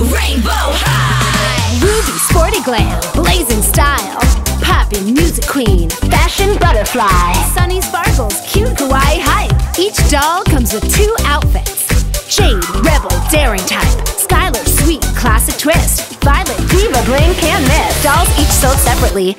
Rainbow High! Ruby sporty glam, blazing style. Poppy music queen, fashion butterfly. Sunny sparkles, cute kawaii hype. Each doll comes with two outfits. Jade, rebel, daring type. Skyler, sweet, classic twist. Violet, diva, bling, can't miss. Dolls each sold separately.